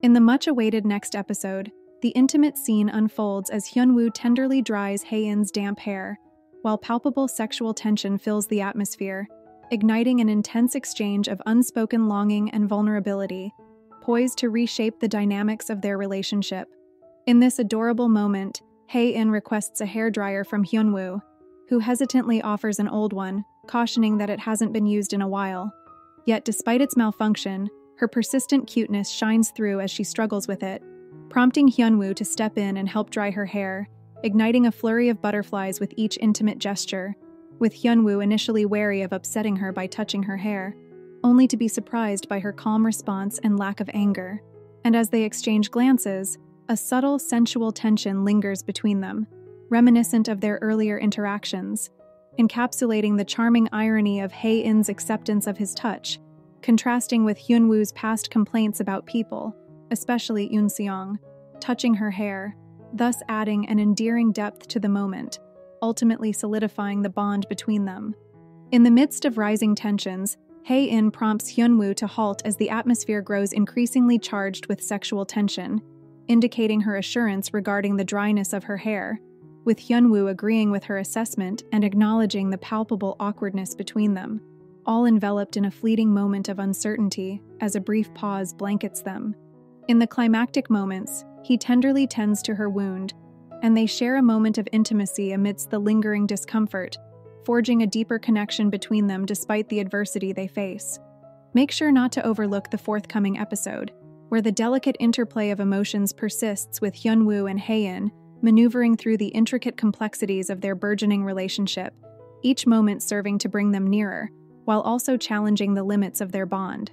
In the much awaited next episode, the intimate scene unfolds as Hyunwoo tenderly dries Hae-in's damp hair, while palpable sexual tension fills the atmosphere, igniting an intense exchange of unspoken longing and vulnerability, poised to reshape the dynamics of their relationship. In this adorable moment, Hae-in requests a hairdryer from Hyunwoo, who hesitantly offers an old one, cautioning that it hasn't been used in a while. Yet despite its malfunction, her persistent cuteness shines through as she struggles with it, prompting Hyunwoo to step in and help dry her hair, igniting a flurry of butterflies with each intimate gesture, with Hyunwoo initially wary of upsetting her by touching her hair, only to be surprised by her calm response and lack of anger. And as they exchange glances, a subtle sensual tension lingers between them, reminiscent of their earlier interactions, encapsulating the charming irony of Hae-in's acceptance of his touch contrasting with Hyunwoo's past complaints about people, especially Yoon Seong, touching her hair, thus adding an endearing depth to the moment, ultimately solidifying the bond between them. In the midst of rising tensions, Hae-in prompts Hyunwoo to halt as the atmosphere grows increasingly charged with sexual tension, indicating her assurance regarding the dryness of her hair, with Hyunwoo agreeing with her assessment and acknowledging the palpable awkwardness between them all enveloped in a fleeting moment of uncertainty as a brief pause blankets them. In the climactic moments, he tenderly tends to her wound, and they share a moment of intimacy amidst the lingering discomfort, forging a deeper connection between them despite the adversity they face. Make sure not to overlook the forthcoming episode, where the delicate interplay of emotions persists with Hyunwoo and Hae-in, maneuvering through the intricate complexities of their burgeoning relationship, each moment serving to bring them nearer, while also challenging the limits of their bond.